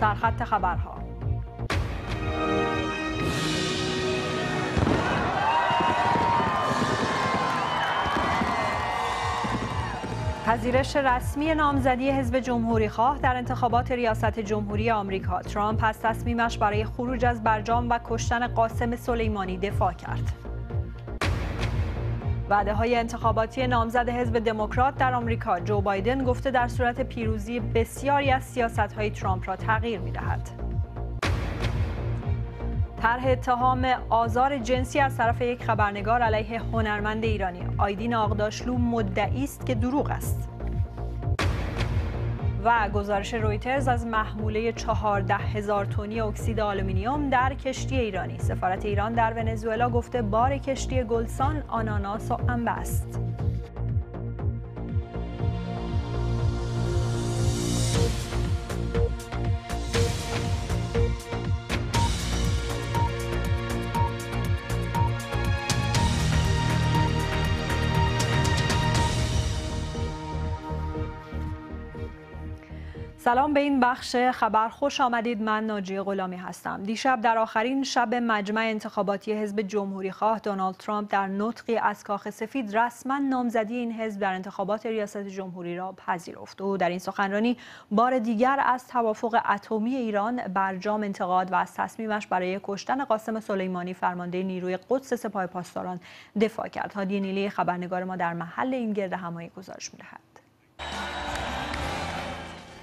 سرخط خبرها پذیرش رسمی نامزدی حزب جمهوری خواه در انتخابات ریاست جمهوری آمریکا ترامپ از تصمیمش برای خروج از برجام و کشتن قاسم سلیمانی دفاع کرد. وعده های انتخاباتی نامزد حزب دموکرات در آمریکا. جو بایدن گفته در صورت پیروزی بسیاری از سیاست های ترامپ را تغییر می دهد. طرح اتهام آزار جنسی از طرف یک خبرنگار علیه هنرمند ایرانی. آیدین آقداشلو مدعی است که دروغ است. و گزارش رویترز از محموله 14 هزار تنی اکسید آلومینیوم در کشتی ایرانی. سفارت ایران در ونزوئلا گفته بار کشتی گلسان آناناس و انبه سلام به این بخش خبر. خوش آمدید. من ناجی غلامی هستم. دیشب در آخرین شب مجمع انتخاباتی حزب جمهوری خواه دونالد ترامپ در نطقی از کاخ سفید رسما نامزدی این حزب در انتخابات ریاست جمهوری را پذیرفت. او در این سخنرانی بار دیگر از توافق اتمی ایران برجام انتقاد و از تصمیمش برای کشتن قاسم سلیمانی فرمانده نیروی قدس سپاه پاسداران دفاع کرد. هادی نیلی خبرنگار ما در محل این گرد همایی گزارش می‌دهد.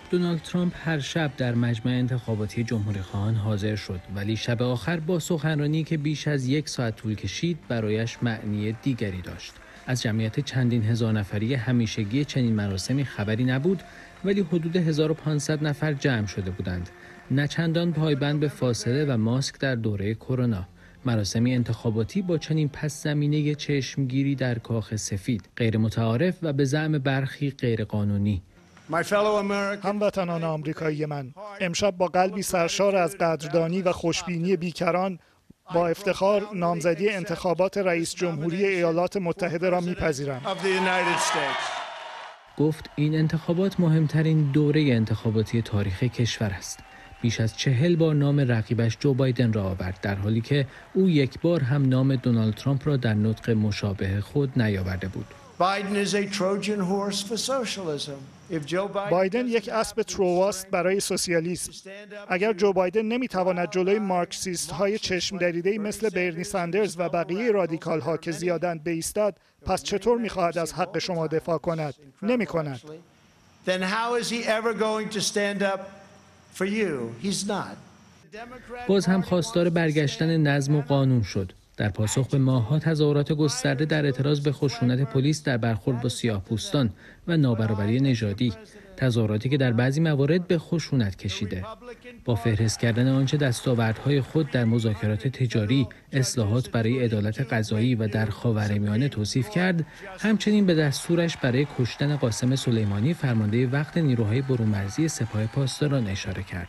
دونالد ترامپ هر شب در مجمع انتخاباتی جمهوری خواهان حاضر شد ولی شب آخر با سخنرانی که بیش از یک ساعت طول کشید برایش معنی دیگری داشت. از جمعیت چندین هزار نفری همیشگی چنین مراسمی خبری نبود ولی حدود 1500 نفر جمع شده بودند. نچندان پایبند به فاصله و ماسک در دوره کرونا. مراسمی انتخاباتی با چنین پس زمینه چشمگیری در کاخ سفید غیر متعارف و به زعم برخی غیر قانونی هموطنان آمریکایی من امشب با قلبی سرشار از قدردانی و خوشبینی بیکران با افتخار نامزدی انتخابات رئیس جمهوری ایالات متحده را میپذیرم. گفت این انتخابات مهمترین دوره انتخاباتی تاریخ کشور است. بیش از چهل بار نام رقیبش جو بایدن را آورد در حالی که او یک بار هم نام دونالد ترامپ را در نطق مشابه خود نیاورده بود. بایدن یک اسب ترواست برای سوسیالیسم. اگر جو بایدن نمی‌تواند جلوی مارکسیست های چشم دریده مثل برنی ساندرز و بقیه رادیکال ها که زیادند بایستد پس چطور می‌خواهد از حق شما دفاع کند؟ نمی کند باز هم خواستار برگشتن نظم و قانون شد. در پاسخ به ماهها تظاهرات گسترده در اعتراض به خشونت پلیس در برخورد با سیاه پوستان و نابرابری نژادی تظاهراتی که در بعضی موارد به خشونت کشیده. با فهرست کردن آنچه دستاوردهای خود در مذاکرات تجاری اصلاحات برای عدالت قضایی و در خاورمیانه توصیف کرد همچنین به دستورش برای کشتن قاسم سلیمانی فرمانده وقت نیروهای برونمرزی سپاه پاسداران اشاره کرد.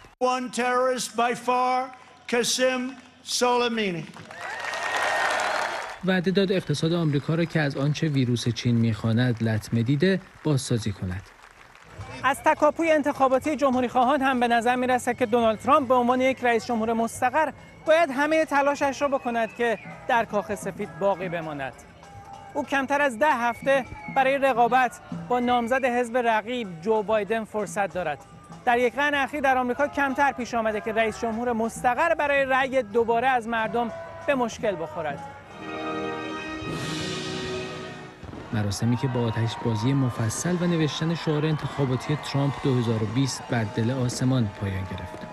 وعده داد اقتصاد آمریکا را که از آنچه ویروس چین می‌خواند لطمه دیده بازسازی کند. از تکاپوی انتخاباتی جمهوری خواهان هم به نظر می رسد که دونالد ترامپ به عنوان یک رئیس جمهور مستقر باید همه تلاشش را بکند که در کاخ سفید باقی بماند. او کمتر از ده هفته برای رقابت با نامزد حزب رقیب جو بایدن فرصت دارد. در یک قرن اخیر در آمریکا کمتر پیش آمده که رئیس جمهور مستقر برای رأی دوباره از مردم به مشکل بخورد. مراسمی که با آتش بازی مفصل و نوشتن شعار انتخاباتی ترامپ 2020 بر دل آسمان پایان گرفت.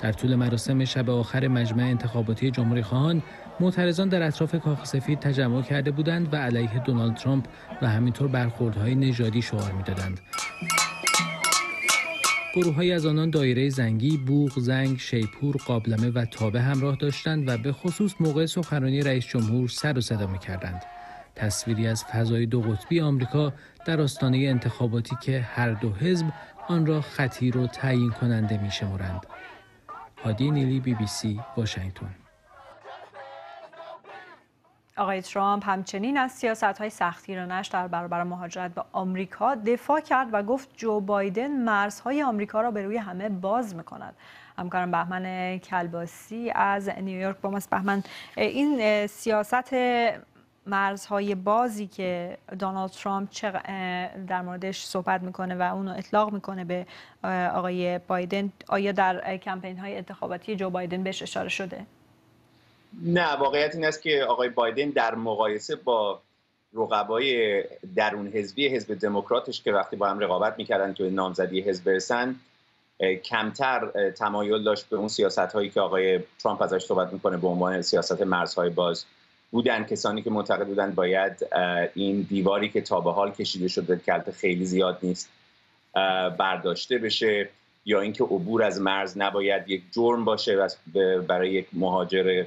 در طول مراسم شب آخر مجمع انتخاباتی جمهوری خواهان معترضان در اطراف کاخ سفید تجمع کرده بودند و علیه دونالد ترامپ و همینطور برخوردهای نژادی شعار می‌دادند. گروه از آنان دایره زنگی، بوغ، زنگ، شیپور، قابلمه و تابه همراه داشتند و به خصوص موقع سخنرانی رئیس جمهور سر و صدا می‌کردند. تصویری از فضای دو قطبی آمریکا در آستانه انتخاباتی که هر دو حزب آن را خطیر و تعیین کننده می شمارند. هادی نیلی بی بی سی واشنگتن. آقای ترامپ همچنین از سیاست های سختگیرانش در برابر مهاجرت به آمریکا دفاع کرد و گفت جو بایدن مرزهای آمریکا را به روی همه باز می‌کند. همکارم بهمن کلباسی از نیویورک با ماست. بهمن این سیاست مرزهای بازی که دونالد ترامپ در موردش صحبت می‌کنه و اونو اطلاق می‌کنه به آقای بایدن آیا در کمپین های انتخاباتی جو بایدن بهش اشاره شده؟ نه واقعیت این است که آقای بایدن در مقایسه با رقبای درون حزبی حزب دموکراتش که وقتی با هم رقابت می‌کردن که نامزدی حزب برسن کمتر تمایل داشت به اون سیاست هایی که آقای ترامپ ازش صحبت می‌کنه به عنوان سیاست مرزهای باز بودن. کسانی که معتقد بودن باید این دیواری که تا به حال کشیده شده کلت خیلی زیاد نیست برداشته بشه یا اینکه عبور از مرز نباید یک جرم باشه برای یک مهاجر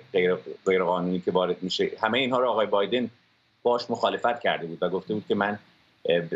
غیر قانونی که وارد میشه. همه اینها رو آقای بایدن باش مخالفت کرده بود و گفته بود که من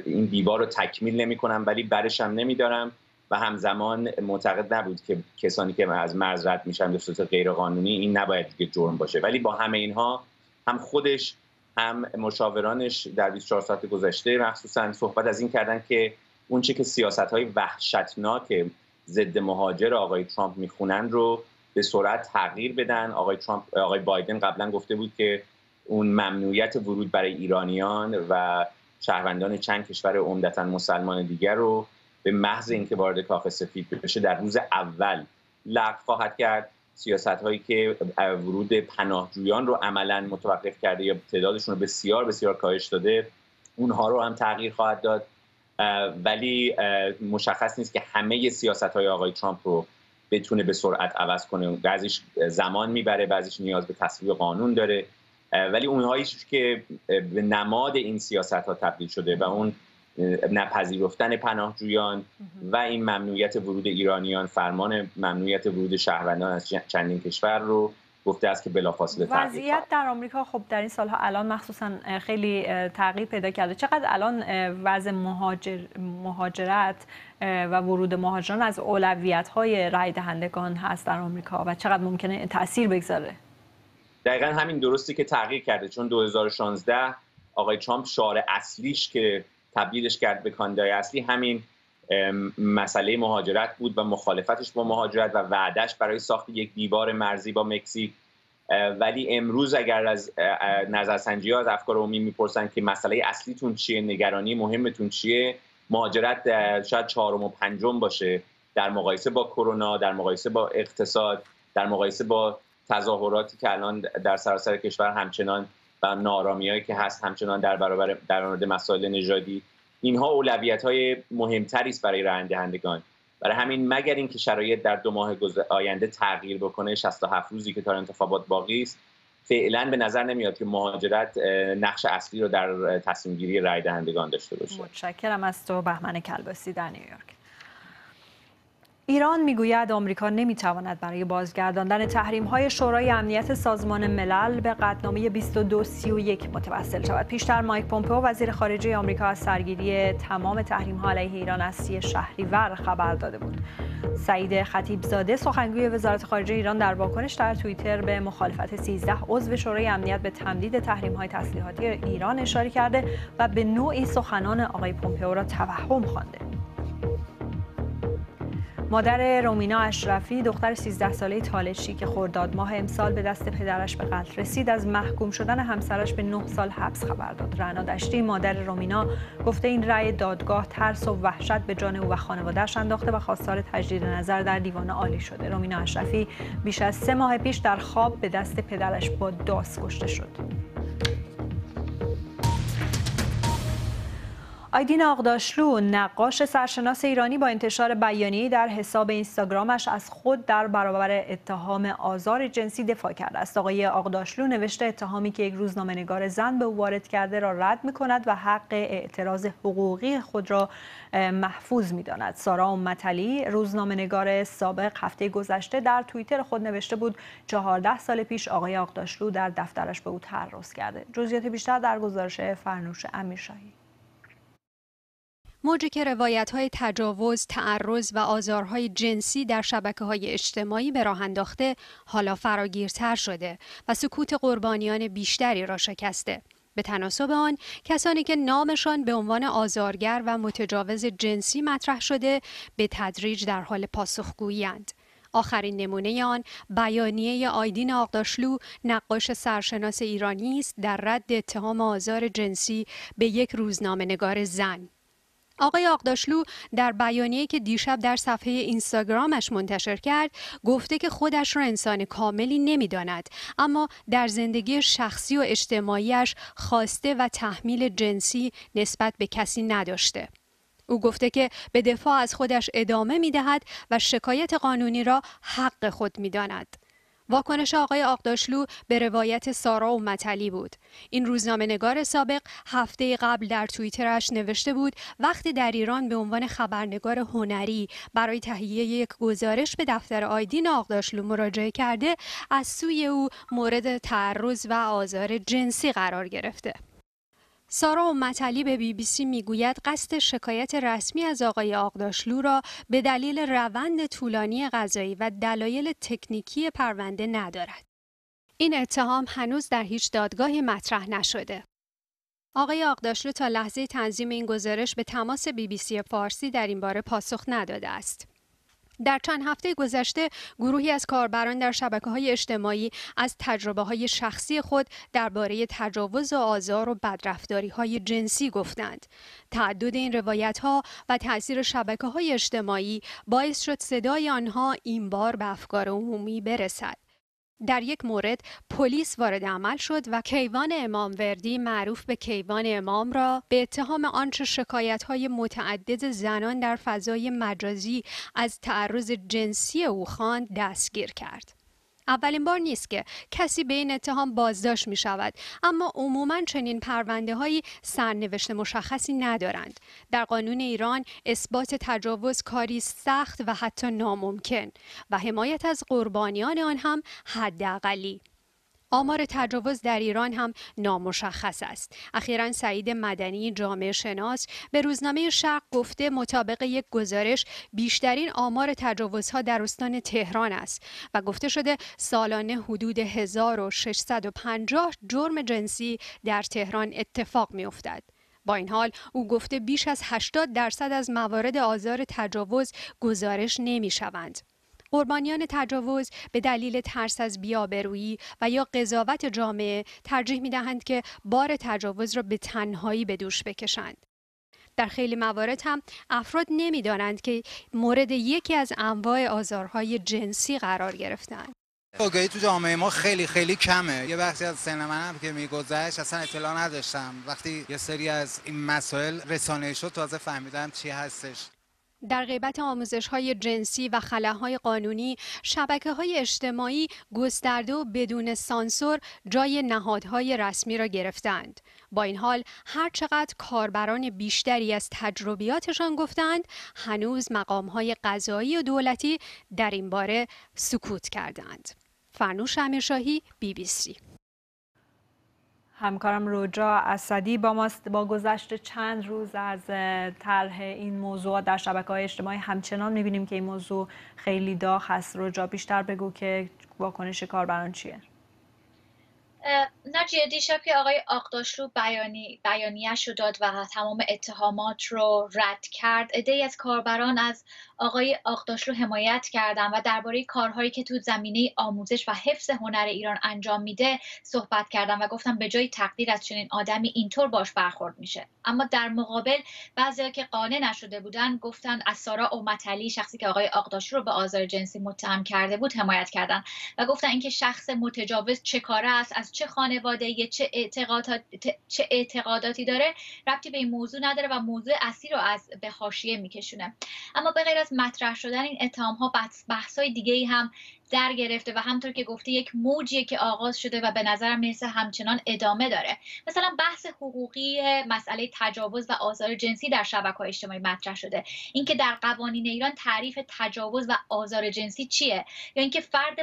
این دیوار رو تکمیل نمی کنم ولی برشم نمیدارم و همزمان معتقد نبود که کسانی که از مرز رد میشن به صورت غیر این نباید دیگه جرم باشه. ولی با همه اینها هم خودش هم مشاورانش در 24 ساعت گذشته مخصوصا صحبت از این کردن که اون چه که سیاست های وحشتناک ضد مهاجر آقای ترامپ می‌خونن رو به سرعت تغییر بدن. آقای ترامپ آقای بایدن قبلا گفته بود که اون ممنوعیت ورود برای ایرانیان و شهروندان چند کشور عمدتا مسلمان دیگر رو به محض اینکه وارد کاخ سفید بشه در روز اول لغو خواهد کرد. سیاست هایی که ورود پناهجویان رو عملا متوقف کرده یا تعدادشون رو بسیار بسیار کاهش داده اونها رو هم تغییر خواهد داد. ولی مشخص نیست که همه سیاست های آقای ترامپ رو بتونه به سرعت عوض کنه. بعضیش زمان می‌بره بعضیش نیاز به تصویب قانون داره. ولی اونهایی که به نماد این سیاست ها تبدیل شده و اون نپذیرفتن پناهجویان و این ممنوعیت ورود ایرانیان فرمان ممنوعیت ورود شهروندان از چندین کشور رو گفته است که بلافاصله وضعیت در آمریکا خب در این سالها الان مخصوصا خیلی تغییر پیدا کرده. چقدر الان وضع مهاجر، مهاجرت و ورود مهاجران از اولویت های رای دهندگان هست در آمریکا و چقدر ممکنه تاثیر بگذاره؟ دقیقا همین درستی که تغییر کرده. چون 2016 آقای ترامپ شعار اصلیش که تبدیلش کرد به کاندای اصلی. همین مسئله مهاجرت بود و مخالفتش با مهاجرت و وعدش برای ساخت یک دیوار مرزی با مکزیک. ولی امروز اگر از نظرسنجی ها از افکار عمومی می‌پرسن که مسئله اصلیتون چیه نگرانی مهمتون چیه مهاجرت شاید چهارم و پنجم باشه در مقایسه با کرونا در مقایسه با اقتصاد در مقایسه با تظاهراتی که الان در سراسر کشور همچنان و نارامیایی که هست همچنان در برابر در مورد مسائل نژادی. اینها اولویت های مهمتری است برای رای برای همین مگر اینکه شرایط در دو ماه آینده تغییر بکنه 67 روزی که تا انتخابات باقی است فعلا به نظر نمیاد که مهاجرت نقش اصلی رو در تصمیم گیری رای دهندگان داشته باشه. متشکرم از تو بهمن کلباسی در نیویورک. ایران می‌گوید آمریکا نمی‌تواند برای بازگرداندن تحریم های شورای امنیت سازمان ملل به قطعنامه 2231 متوسل شود. پیشتر مایک پومپئو وزیر خارجه آمریکا از سرگیری تمام تحریم ها علیه ایران از سی شهریور خبر داده بود. سعید خطیبزاده سخنگوی وزارت خارجه ایران در واکنش در توییتر به مخالفت 13 عضو شورای امنیت به تمدید تحریم های تسلیحاتی ایران اشاره کرده و به نوعی سخنان آقای پومپئو را توهم خوانده. مادر رومینا اشرفی دختر 13 ساله تالشی که خرداد ماه امسال به دست پدرش به قتل رسید از محکوم شدن همسرش به 9 سال حبس خبر داد. رنا دشتی مادر رومینا گفته این رأی دادگاه ترس و وحشت به جان او و خانوادهش انداخته و خواستار تجدید نظر در دیوان عالی شده. رومینا اشرفی بیش از سه ماه پیش در خواب به دست پدرش با داس کشته شد. آیدین آقداشلو نقاش سرشناس ایرانی با انتشار بیانیه‌ای در حساب اینستاگرامش از خود در برابر اتهام آزار جنسی دفاع کرده است. آقای آقداشلو نوشته اتهامی که یک روزنامه‌نگار زن به او وارد کرده را رد می‌کند و حق اعتراض حقوقی خود را محفوظ می‌داند. سارا متلی روزنامه‌نگار سابق هفته گذشته در توییتر خود نوشته بود 14 سال پیش آقای آقداشلو در دفترش به او تعرض کرده. جزئیات بیشتر در گزارش فرنوش امیرشاهی موجی که روایت های تجاوز، تعرض و آزارهای جنسی در شبکه های اجتماعی به راه انداخته حالا فراگیرتر شده و سکوت قربانیان بیشتری را شکسته. به تناسب آن کسانی که نامشان به عنوان آزارگر و متجاوز جنسی مطرح شده به تدریج در حال پاسخگویی‌اند. آخرین نمونه آن بیانیه آیدین آقداشلو نقاش سرشناس ایرانی است در رد اتهام آزار جنسی به یک روزنامه نگار زن آقای آقداشلو در بیانیه که دیشب در صفحه اینستاگرامش منتشر کرد گفته که خودش را انسان کاملی نمی‌داند اما در زندگی شخصی و اجتماعیش خواسته و تحمیل جنسی نسبت به کسی نداشته او گفته که به دفاع از خودش ادامه می دهد و شکایت قانونی را حق خود می داند. واکنش آقای آقداشلو به روایت سارا و متلی بود. این روزنامه نگار سابق هفته قبل در توییترش نوشته بود وقتی در ایران به عنوان خبرنگار هنری برای تهیه یک گزارش به دفتر آیدین آقداشلو مراجعه کرده از سوی او مورد تعرض و آزار جنسی قرار گرفته. سارا و متلی به بی بی سی می‌گوید قصد شکایت رسمی از آقای آقداشلو را به دلیل روند طولانی قضایی و دلایل تکنیکی پرونده ندارد. این اتهام هنوز در هیچ دادگاهی مطرح نشده. آقای آقداشلو تا لحظه تنظیم این گزارش به تماس بی بی سی فارسی در این باره پاسخ نداده است. در چند هفته گذشته گروهی از کاربران در شبکه های اجتماعی از تجربه های شخصی خود درباره تجاوز و آزار و بدرفتاری های جنسی گفتند. تعدد این روایت ها و تاثیر شبکه های اجتماعی باعث شد صدای آنها این بار به افکار عمومی برسد. در یک مورد پلیس وارد عمل شد و کیوان امام وردی معروف به کیوان امام را به اتهام آنچه شکایت های متعدد زنان در فضای مجازی از تعرض جنسی او خواند دستگیر کرد. اولین بار نیست که کسی به این اتهام بازداشت می شود اما عموما چنین پرونده هایی سرنوشت مشخصی ندارند. در قانون ایران اثبات تجاوز کاری سخت و حتی ناممکن و حمایت از قربانیان آن هم حداقلی. آمار تجاوز در ایران هم نامشخص است. اخیرا سعید مدنی جامعه شناس به روزنامه شرق گفته مطابق یک گزارش بیشترین آمار تجاوزها در استان تهران است و گفته شده سالانه حدود 1650 جرم جنسی در تهران اتفاق می افتد. با این حال او گفته بیش از 80 درصد از موارد آزار تجاوز گزارش نمی شوند. قربانیان تجاوز به دلیل ترس از بیابرویی و یا قضاوت جامعه ترجیح می دهند که بار تجاوز را به تنهایی به دوش بکشند. در خیلی موارد هم افراد نمی‌دانند که مورد یکی از انواع آزارهای جنسی قرار گرفتند. آگاهی تو جامعه ما خیلی خیلی کمه یه بخشی از سن منم که میگذشت اصلا اطلاع نداشتم وقتی یه سری از این مسائل رسانه شد تازه فهمیدم چی هستش در غیبت آموزش های جنسی و خلاهای قانونی شبکه های اجتماعی گسترده و بدون سانسور جای نهادهای رسمی را گرفتند. با این حال هرچقدر کاربران بیشتری از تجربیاتشان گفتند هنوز مقام های قضایی و دولتی در این باره سکوت کردند. فرنوش امیرشاهی بی بی سی همکارم روجا اسدی با ماست با گذشت چند روز از طرح این موضوع در شبکه های اجتماعی همچنان می‌بینیم که این موضوع خیلی داغ هست. روجا بیشتر بگو که واکنش کاربران چیه؟ نجیه دیشب که آقای آقداشلو بیانی بیانیش رو داد و تمام اتهامات رو رد کرد ای از کاربران از آقای آقداشلو حمایت کردن و درباره کارهایی که تو زمینه آموزش و حفظ هنر ایران انجام میده صحبت کردن و گفتم به جای تقدیر از چنین آدمی اینطور باش برخورد میشه. اما در مقابل بعضی که قانع نشده بودن گفتن از سارا اومتلی شخصی که آقای آقداشلو رو به آزار جنسی متهم کرده بود حمایت کردن و گفتن اینکه شخص متجاوز چه کاره است از چه خانواده چه اعتقادات چه اعتقاداتی داره ربطی به این موضوع نداره و موضوع اصلی رو از به حاشیه میکشونه. اما به غیر از مطرح شدن این اتهام ها بحث های دیگه ای هم در گرفته و همطور که گفته یک موجیه که آغاز شده و به نظرم می‌رسه همچنان ادامه داره. مثلا بحث حقوقی مسئله تجاوز و آزار جنسی در شبکه اجتماعی مطرح شده. اینکه در قوانین ایران تعریف تجاوز و آزار جنسی چیه؟ یا اینکه فرد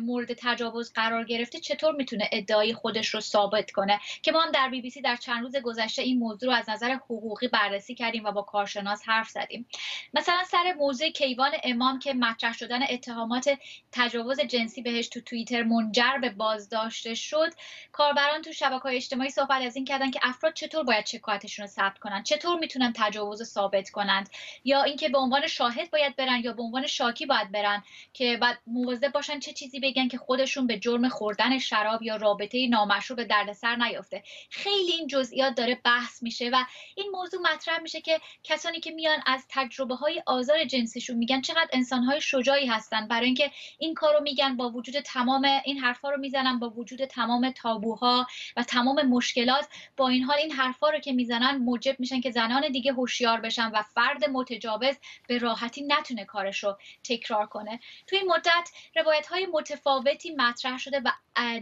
مورد تجاوز قرار گرفته چطور می‌تونه ادعای خودش رو ثابت کنه؟ که ما هم در بی بی سی در چند روز گذشته این موضوع رو از نظر حقوقی بررسی کردیم و با کارشناس حرف زدیم. مثلا سر موضوع کیوان امام که مطرح شدن اتهامات تجاوز جنسی بهش تو توییتر منجر به بازداشته شد. کاربران تو شبکه های اجتماعی صحبت از این کردن که افراد چطور باید شکایتشون رو ثبت کنن چطور می‌تونن تجاوز ثابت کنند یا اینکه به عنوان شاهد باید برن یا به عنوان شاکی باید برن که بعد مواظب باشن چه چیزی بگن که خودشون به جرم خوردن شراب یا رابطه نامشروع به دردسر نیافته. خیلی این جزئیات داره بحث میشه و این موضوع مطرح میشه که کسانی که میان از تجربه های آزار جنسیشون میگن چقدر انسان های شجاعی هستن. برای اینکه این کارو میگن با وجود تمام این حرفا رو می‌زنن با وجود تمام تابوها و تمام مشکلات با این حال این حرفا رو که می‌زنن موجب میشن که زنان دیگه هوشیار بشن و فرد متجاوز به راحتی نتونه کارش رو تکرار کنه. توی این مدت روایت های متفاوتی مطرح شده و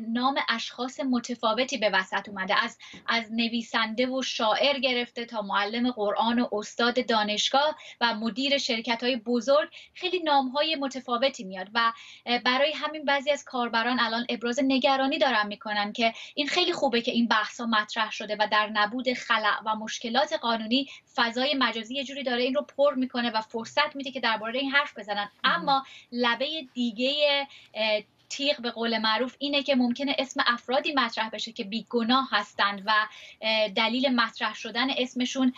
نام اشخاص متفاوتی به وسط اومده. از از نویسنده و شاعر گرفته تا معلم قرآن و استاد دانشگاه و مدیر شرکت های بزرگ خیلی نام های متفاوتی میاد و برای همین بعضی از کاربران الان ابراز نگرانی دارن می‌کنن که این خیلی خوبه که این بحث ها مطرح شده و در نبود خلع و مشکلات قانونی فضای مجازی یه جوری داره این رو پر می‌کنه و فرصت میده که درباره این حرف بزنن. اما لبه دیگه تیغ به قول معروف اینه که ممکنه اسم افرادی مطرح بشه که بیگناه هستند و دلیل مطرح شدن اسمشون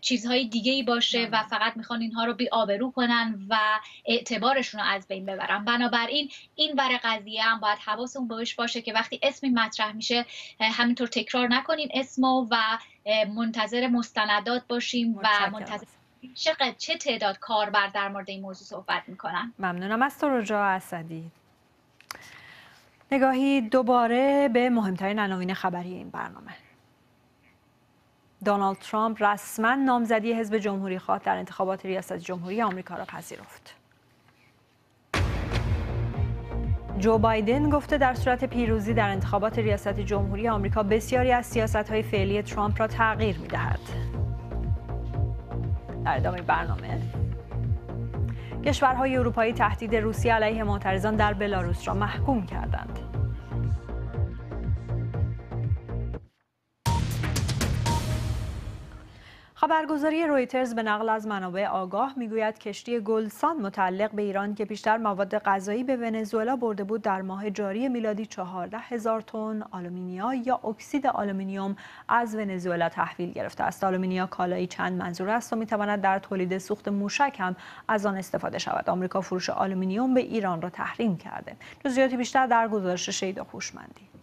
چیزهای دیگه ای باشه و فقط می‌خوان اینها رو بی آبرو کنن و اعتبارشون رو از بین ببرن. بنابراین این بر قضیه هم باید حواسمون بهش باشه که وقتی اسمی مطرح میشه همینطور تکرار نکنیم اسمو و منتظر مستندات باشیم و منتظر چقدر چه تعداد کاربر در مورد این موضوع صحبت می‌کنن. ممنونم. از تو رجا اسدی نگاهی دوباره به مهمترین عناوین خبری این برنامه دونالد ترامپ رسما نامزدی حزب جمهوری خواه در انتخابات ریاست جمهوری آمریکا را پذیرفت. جو بایدن گفته در صورت پیروزی در انتخابات ریاست جمهوری آمریکا بسیاری از سیاست های فعلی ترامپ را تغییر می دهد. در ادامه برنامه کشورهای اروپایی تهدید روسیه علیه معترضان در بلاروس را محکوم کردند. خبرگزاری رویترز به نقل از منابع آگاه می‌گوید کشتی گلسان متعلق به ایران که بیشتر مواد غذایی به ونزوئلا برده بود در ماه جاری میلادی 14 هزار تن آلومینا یا اکسید آلومینیوم از ونزوئلا تحویل گرفته است. آلومینا کالایی چند منظوره است و می‌تواند در تولید سوخت موشک هم از آن استفاده شود. آمریکا فروش آلومینیوم به ایران را تحریم کرده. جزئیاتی بیشتر در گزارش شیدا خوشمندی.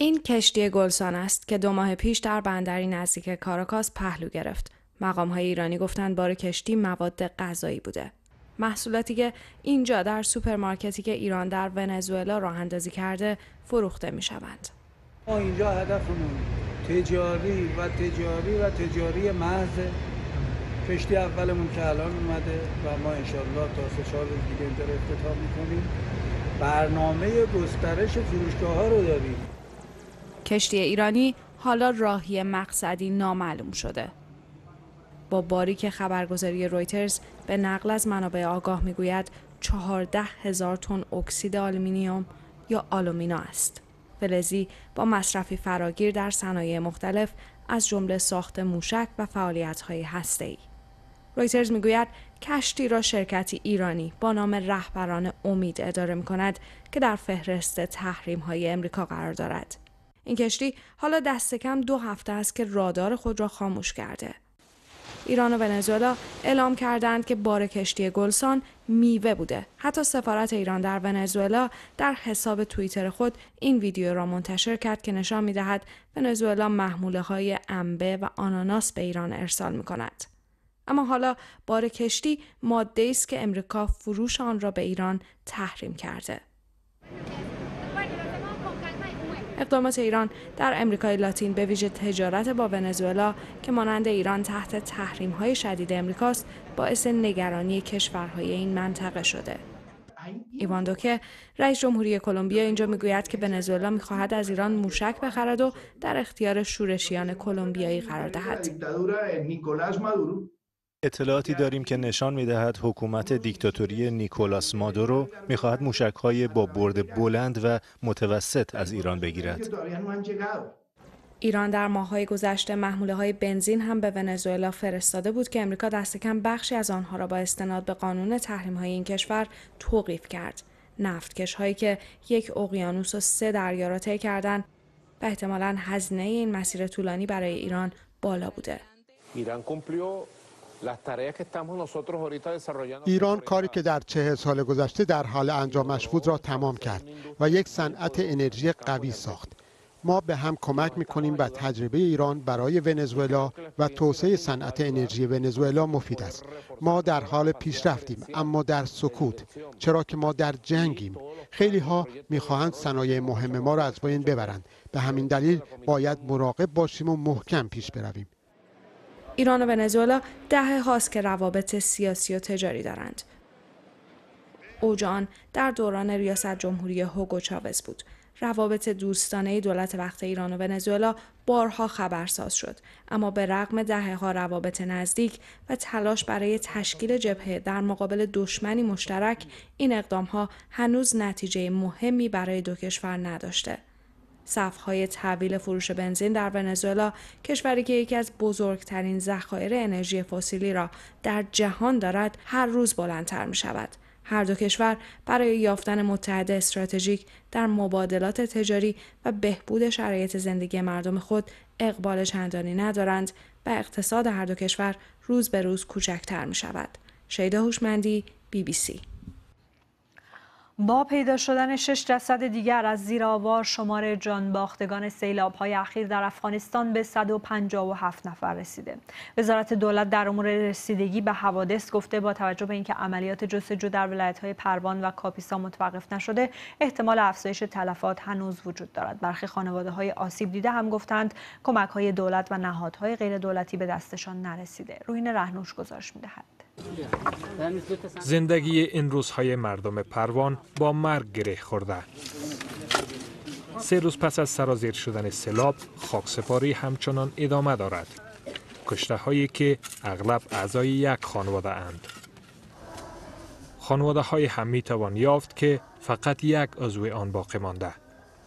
این کشتی گلسان است که دو ماه پیش در بندری نزدیک کاراکاس پهلو گرفت. مقام های ایرانی گفتند بار کشتی مواد غذایی بوده. محصولاتی که اینجا در سوپرمارکتی که ایران در ونزوئلا راه اندازی کرده فروخته می شوند. ما اینجا هدفمون تجاری و تجاری و تجاری محض کشتی اولمون که الان اومده و ما انشالله تا سه سال دیگه اینجا افتتاح می‌کنیم برنامه گسترش فروشگاه ها رو داریم کشتی ایرانی حالا راهی مقصدی نامعلوم شده. با باری که خبرگزاری رویترز به نقل از منابع آگاه می‌گوید 14 هزار تن اکسید آلومینیوم یا آلومینا است. فلزی با مصرفی فراگیر در صنایع مختلف از جمله ساخت موشک و فعالیت‌های هسته‌ای. رویترز می‌گوید کشتی را شرکتی ایرانی با نام رهبران امید اداره می کند که در فهرست تحریم های امریکا قرار دارد. این کشتی حالا دست کم دو هفته است که رادار خود را خاموش کرده. ایران و ونزوئلا اعلام کردند که بار کشتی گلسان میوه بوده. حتی سفارت ایران در ونزوئلا در حساب توییتر خود این ویدیو را منتشر کرد که نشان می‌دهد ونزوئلا محموله های انبه و آناناس به ایران ارسال می کند. اما حالا بار کشتی ماده است که امریکا فروش آن را به ایران تحریم کرده. اقدامات ایران در امریکای لاتین به ویژه تجارت با ونزوئلا که مانند ایران تحت تحریم های شدید امریکاست باعث نگرانی کشورهای این منطقه شده. ایوان دوکه رئیس جمهوری کلمبیا اینجا می‌گوید که ونزوئلا می‌خواهد از ایران موشک بخرد و در اختیار شورشیان کلمبیایی قرار دهد. اطلاعاتی داریم که نشان می‌دهد حکومت دیکتاتوری نیکولاس مادورو می‌خواهد موشکهای با برد بلند و متوسط از ایران بگیرد. ایران در ماههای گذشته محموله های بنزین هم به ونزوئلا فرستاده بود که امریکا دست کم بخشی از آنها را با استناد به قانون تحریم های این کشور توقیف کرد. نفتکش هایی که یک اقیانوس و سه دریا را طی کردند و احتمالا هزینه این مسیر طولانی برای ایران بالا بوده. ایران کاری که در چه سال گذشته در حال انجامش بود را تمام کرد و یک صنعت انرژی قوی ساخت. ما به هم کمک می‌کنیم و تجربه ایران برای ونزوئلا و توسعه صنعت انرژی ونزوئلا مفید است. ما در حال پیشرفتیم اما در سکوت. چرا که ما در جنگیم. خیلی ها می‌خواهند صنایع مهم ما را از بین ببرند. به همین دلیل باید مراقب باشیم و محکم پیش برویم. ایران و ونزوئلا ده هاست که روابط سیاسی و تجاری دارند. اوجان در دوران ریاست جمهوری هوگو چاوز بود. روابط دوستانه دولت وقت ایران و ونزوئلا بارها خبرساز شد. اما به رغم دهه ها روابط نزدیک و تلاش برای تشکیل جبهه در مقابل دشمنی مشترک این اقدام ها هنوز نتیجه مهمی برای دو کشور نداشته. صفهای تحویل فروش بنزین در ونزوئلا کشوری که یکی از بزرگترین ذخایر انرژی فسیلی را در جهان دارد هر روز بلندتر می شود. هر دو کشور برای یافتن متحد استراتژیک در مبادلات تجاری و بهبود شرایط زندگی مردم خود اقبال چندانی ندارند و اقتصاد هر دو کشور روز به روز کوچکتر می شود. شیدا هوشمندی بی بی سی با پیدا شدن شش جسد دیگر از زیر آوار شمار جان باختگان سیلاب های اخیر در افغانستان به 157 نفر رسیده. وزارت دولت در امور رسیدگی به حوادث گفته با توجه به اینکه عملیات جستجو در ولایت های پروان و کاپیسا متوقف نشده، احتمال افزایش تلفات هنوز وجود دارد. برخی خانواده های آسیب دیده هم گفتند کمک های دولت و نهادهای غیر دولتی به دستشان نرسیده. روین رهنوش گزارش می‌دهد. زندگی این روزهای مردم پروان با مرگ گره خورده. سه روز پس از سرازیر شدن سلاب، خاکسپاری همچنان ادامه دارد. کشته هایی که اغلب اعضای یک خانواده اند. خانواده های هم می توان یافت که فقط یک عضو آن باقی مانده.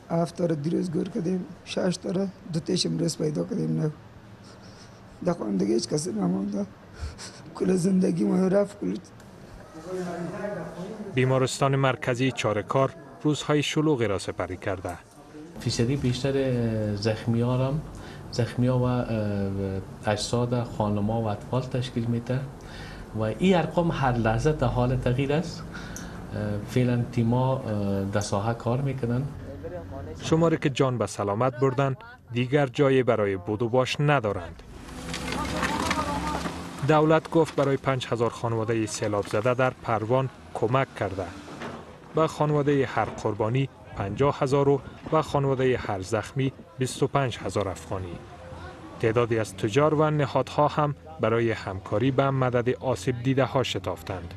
هفت تا دیروز گور کردیم، شش تا دو تیشم رس پیدا کردیم نه. در خواندگی هیچ کسی نمانده. کل زندگی ما رفت بیمارستان مرکزی چارکار روزهای شلوغی را سپری کرده. فیصدی بیشتر زخمی هم زخمی ها و اجساد خانما و اطفال تشکیل میده. و این ارقام هر لحظه در حال تغییر است. فعلا تیما در ساحه کار می‌کنن. شماره که جان به سلامت بردن دیگر جایی برای بود و باش ندارند. دولت گفت برای 5000 خانواده سیلاب زده در پروان کمک کرده. به خانواده هر قربانی 50 هزار و و خانواده هر زخمی 25 هزار افغانی. تعدادی از تجار و نهادها هم برای همکاری به مدد آسیب دیده ها شتافتند.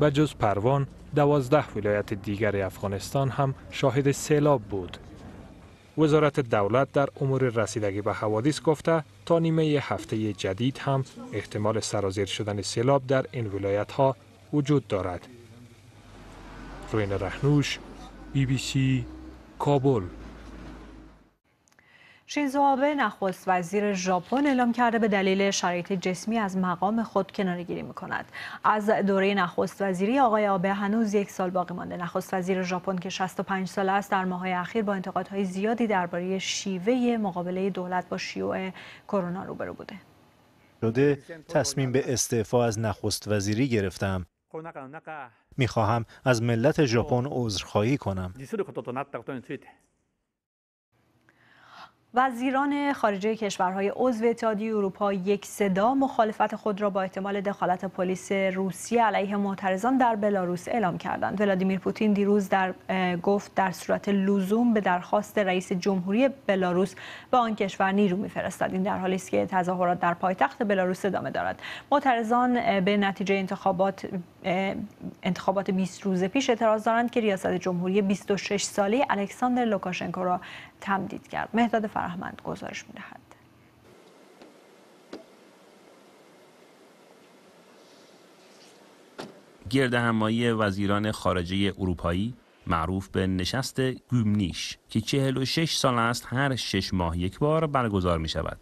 به جز پروان، دوازده ولایت دیگر افغانستان هم شاهد سیلاب بود. وزارت دولت در امور رسیدگی به حوادث گفته تا نیمه هفته جدید هم احتمال سرازیر شدن سیلاب در این ولایت ها وجود دارد. روین رهنوش بی بی سی کابل شینزو آبه نخست وزیر ژاپن اعلام کرده به دلیل شرایط جسمی از مقام خود کنارگیری می‌کند. از دوره نخست وزیری آقای آبه هنوز یک سال باقی مانده. نخست وزیر ژاپن که 65 ساله است در ماههای اخیر با انتقادهای زیادی درباره شیوه مقابله دولت با شیوع کرونا روبرو بوده. شده تصمیم به استعفا از نخست وزیری گرفتم. می‌خواهم از ملت ژاپن عذرخواهی کنم. وزیران خارجه کشورهای عضو اتحادیه اروپا یک صدا مخالفت خود را با احتمال دخالت پلیس روسیه علیه معترضان در بلاروس اعلام کردند. ولادیمیر پوتین دیروز در گفت در صورت لزوم به درخواست رئیس جمهوری بلاروس به آن کشور نیرو میفرستد. این در حالی است که تظاهرات در پایتخت بلاروس ادامه دارد. معترضان به نتیجه انتخابات انتخابات 20 روز پیش اعتراض دارند که ریاست جمهوری 26 ساله الکساندر لوکاشنکو را تمدید کرد مهداد فرهمند گزارش می‌دهد گرد همایی وزیران خارجه اروپایی معروف به نشست گومنیش که 46 سال است هر شش ماه یک بار برگزار می شود.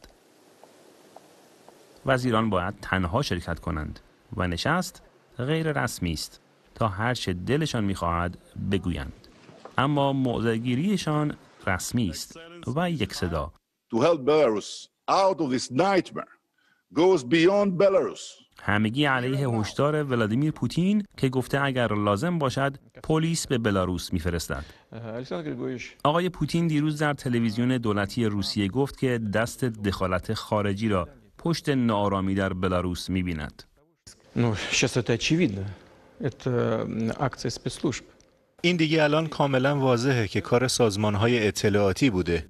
وزیران باید تنها شرکت کنند و نشست غیر رسمی است تا هر چه دلشان می‌خواهد بگویند اما موضعگیریشان رسمی است و یک صدا To help Belarus out of this nightmare goes beyond Belarus. همگی علیه هشدار ولادیمیر پوتین که گفته اگر لازم باشد پلیس به بلاروس میفرستد. آقای پوتین دیروز در تلویزیون دولتی روسیه گفت که دست دخالت خارجی را پشت ناآرامی در بلاروس می‌بیند. این دیگه الان کاملا واضحه که کار سازمان های اطلاعاتی بوده.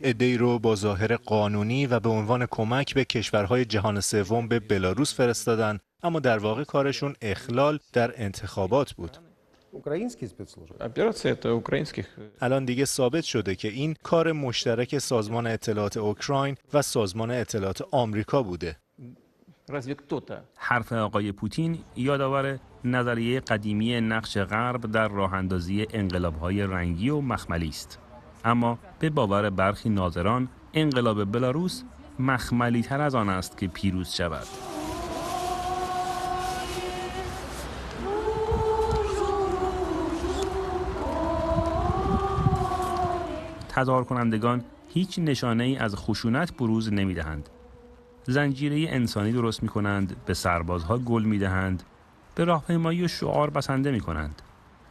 ادهی رو با ظاهر قانونی و به عنوان کمک به کشورهای جهان سوم به بلاروس فرستادن اما در واقع کارشون اخلال در انتخابات بود. الان دیگه ثابت شده که این کار مشترک سازمان اطلاعات اوکراین و سازمان اطلاعات آمریکا بوده. حرف آقای پوتین یادآور نظریه قدیمی نقش غرب در راه اندازی انقلابهای رنگی و مخملی است. اما به باور برخی ناظران انقلاب بلاروس مخملی تر از آن است که پیروز شود. تظاهر کنندگان هیچ نشانه ای از خشونت بروز نمی دهند. زنجیره انسانی درست می کنند، به سربازها گل می دهند، به راهپیمایی و شعار بسنده می کنند.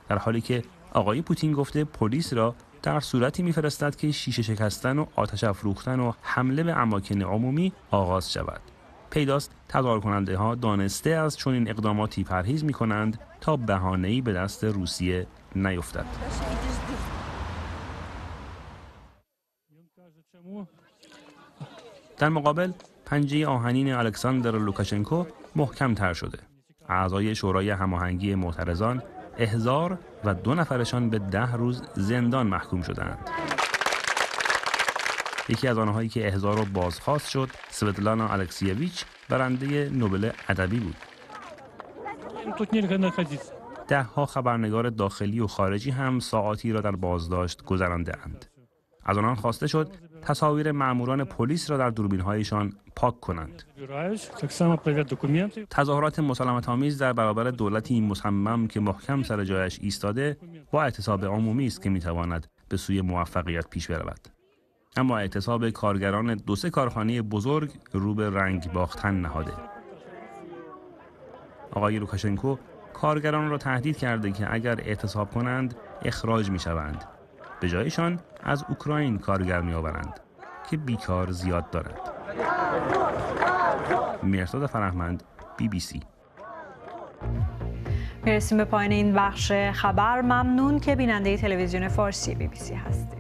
در حالی که آقای پوتین گفته پلیس را در صورتی میفرستد که شیشه شکستن و آتش افروختن و حمله به اماکن عمومی آغاز شود. پیداست تظاهر کننده ها دانسته از چنین اقداماتی پرهیز می کنند تا بهانه‌ای به دست روسیه نیفتد. در مقابل پنجه آهنین الکساندر لوکاشنکو محکم تر شده. اعضای شورای هماهنگی معترضان احزار و دو نفرشان به ده روز زندان محکوم شدند. یکی از آنهایی که احضار و بازخواست شد سوتلانا الکسیویچ برنده نوبل ادبی بود. ده ها خبرنگار داخلی و خارجی هم ساعاتی را در بازداشت گذرانده اند. از آنان خواسته شد تصاویر ماموران پلیس را در دوربینهایشان پاک کنند. تظاهرات مسالمت آمیز در برابر دولتی مصمم که محکم سر جایش ایستاده با اعتصاب عمومی است که می‌تواند به سوی موفقیت پیش برود. اما اعتصاب کارگران دو سه کارخانه بزرگ رو به رنگ باختن نهاده. آقای لوکاشنکو کارگران را تهدید کرده که اگر اعتصاب کنند اخراج می شوند. به جایشان از اوکراین کارگر می آورند که بیکار زیاد دارد. مرتاد فرهمند بی بی سی. می‌رسیم به پایین این بخش خبر. ممنون که بیننده تلویزیون فارسی بی بی سی هستید.